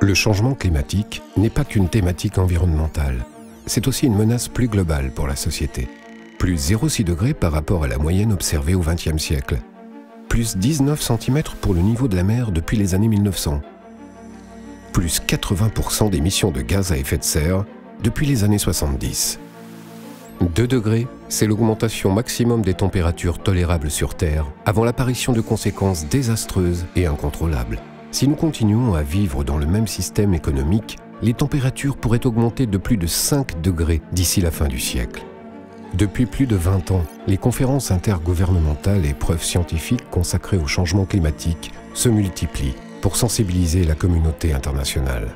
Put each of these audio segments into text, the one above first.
Le changement climatique n'est pas qu'une thématique environnementale, c'est aussi une menace plus globale pour la société. Plus 0,6 degrés par rapport à la moyenne observée au XXe siècle. Plus 19 cm pour le niveau de la mer depuis les années 1900. Plus 80% d'émissions de gaz à effet de serre depuis les années 70. 2 degrés, c'est l'augmentation maximum des températures tolérables sur Terre avant l'apparition de conséquences désastreuses et incontrôlables. Si nous continuons à vivre dans le même système économique, les températures pourraient augmenter de plus de 5 degrés d'ici la fin du siècle. Depuis plus de 20 ans, les conférences intergouvernementales et preuves scientifiques consacrées au changement climatique se multiplient pour sensibiliser la communauté internationale.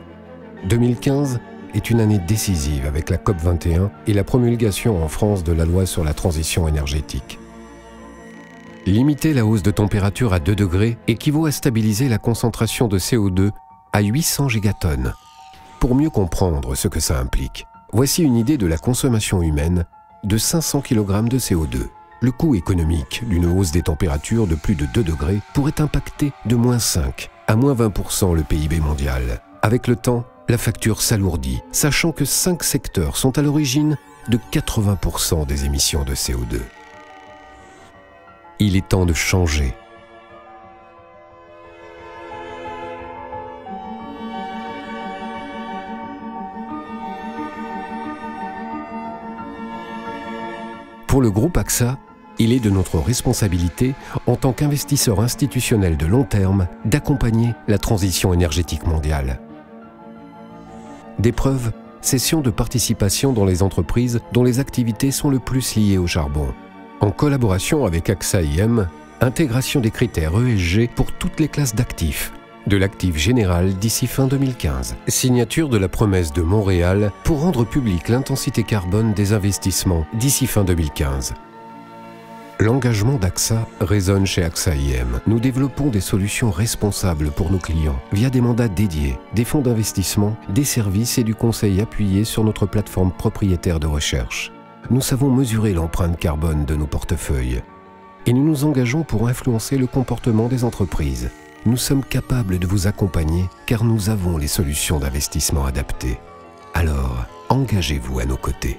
2015 est une année décisive avec la COP21 et la promulgation en France de la loi sur la transition énergétique. Limiter la hausse de température à 2 degrés équivaut à stabiliser la concentration de CO2 à 800 gigatonnes. Pour mieux comprendre ce que ça implique, voici une idée de la consommation humaine de 500 kg de CO2. Le coût économique d'une hausse des températures de plus de 2 degrés pourrait impacter de moins 5 à moins 20% le PIB mondial. Avec le temps, la facture s'alourdit, sachant que 5 secteurs sont à l'origine de 80% des émissions de CO2. Il est temps de changer Pour le groupe AXA, il est de notre responsabilité, en tant qu'investisseur institutionnel de long terme, d'accompagner la transition énergétique mondiale. Des preuves, sessions de participation dans les entreprises dont les activités sont le plus liées au charbon. En collaboration avec AXA IM, intégration des critères ESG pour toutes les classes d'actifs, de l'actif général d'ici fin 2015. Signature de la promesse de Montréal pour rendre publique l'intensité carbone des investissements d'ici fin 2015. L'engagement d'AXA résonne chez AXA IM. Nous développons des solutions responsables pour nos clients via des mandats dédiés, des fonds d'investissement, des services et du conseil appuyé sur notre plateforme propriétaire de recherche. Nous savons mesurer l'empreinte carbone de nos portefeuilles et nous nous engageons pour influencer le comportement des entreprises nous sommes capables de vous accompagner car nous avons les solutions d'investissement adaptées. Alors, engagez-vous à nos côtés.